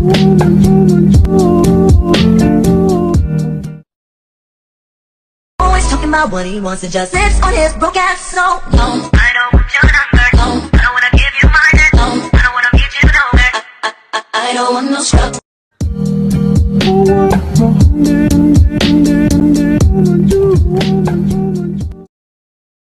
Always talking about what he wants and just lives on his broke ass so no. I don't want your number. No. I don't wanna give you mine. No. I don't wanna give you no. I, I, I, I don't want no scrub.